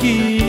aqui.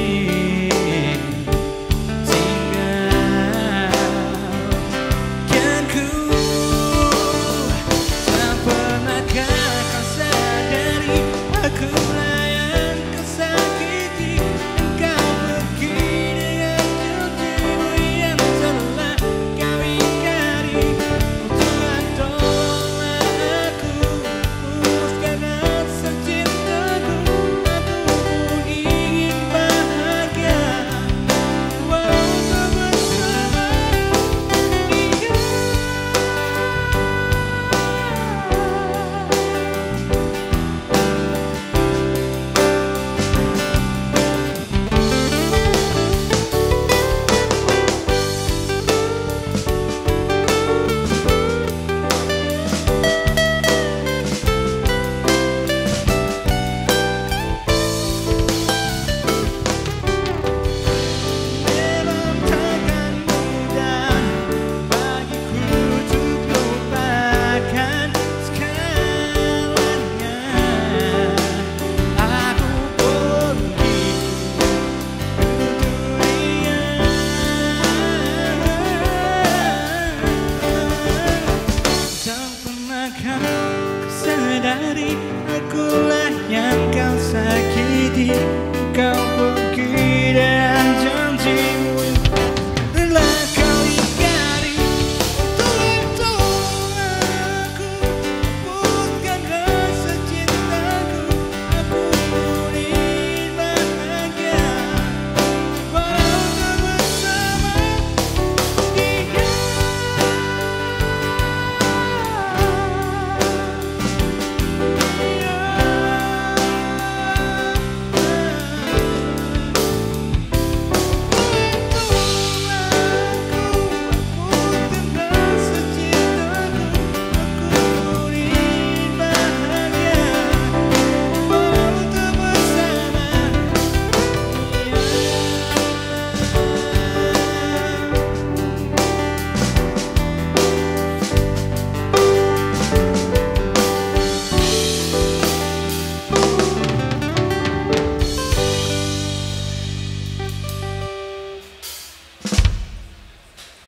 kau sadari akulah yang kau sakiti? Kau pergi